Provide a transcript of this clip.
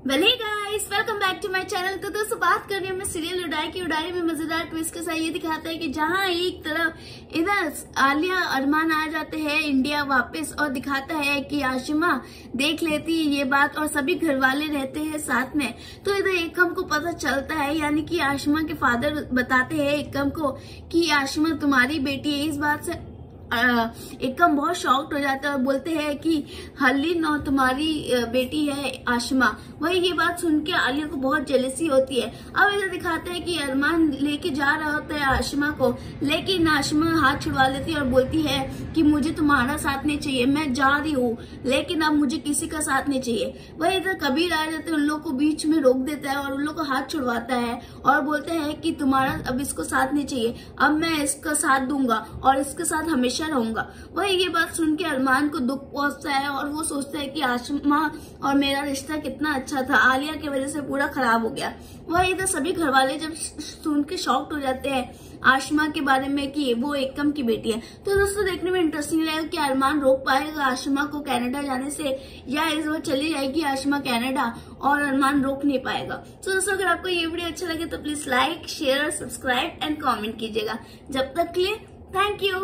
Well guys welcome back to my channel तो दोस्तों, बात कर रही हूँ मैं सीरियल उड़ाई की उड़ाई में मज़ेदार ट्विस्ट के साथ। ये दिखाता है कि जहाँ एक तरफ़ इधर आलिया, अरमान आ जाते हैं इंडिया वापस और दिखाता है कि आशिमा देख लेती है ये बात और सभी घर वाले रहते हैं साथ में। तो इधर एकम को पता चलता है, यानी कि आशिमा के फादर बताते हैं एकम को कि आशिमा, तुम्हारी बेटी है इस बात से। एकम बहुत शॉक्ड हो जाता है और बोलते हैं कि हलीन और तुम्हारी बेटी है आशमा। वही ये बात सुन के आलिया को बहुत जेलसी होती है। अब इधर दिखाते हैं कि अरमान लेके जा रहा होता है आशमा को, लेकिन आशमा हाथ छुड़वा लेती है और बोलती है कि मुझे तुम्हारा साथ नहीं चाहिए, मैं जा रही हूँ, लेकिन अब मुझे किसी का साथ नहीं चाहिए। वही इधर कबीर आ जाते हैं, उन लोग को बीच में रोक देता है और उन लोग को हाथ छुड़वाता है और बोलते हैं कि तुम्हारा अब इसको साथ नहीं चाहिए, अब मैं इसका साथ दूँगा और इसके साथ हमेशा हमेशा रहूँगा वही ये बात सुन के अरमान को दुख पहुँचता है और वो सोचता है कि आशमा और मेरा रिश्ता कितना अच्छा था, आलिया की वजह से पूरा खराब हो गया। वही इधर सभी घर वाले जब सुन के शॉक्ट हो जाते हैं आशमा के बारे में कि वो एकम की बेटी है। तो दोस्तों, देखने में इंटरेस्टिंग रहेगा कि अरमान रोक पाएगा आशमा को कनाडा जाने से या इस बार चली जाएगी आशमा कनाडा और अरमान रोक नहीं पाएगा। तो दोस्तों, अगर आपको ये वीडियो अच्छा लगे तो please like share subscribe and comment कीजिएगा। जब तक के लिए थैंक यू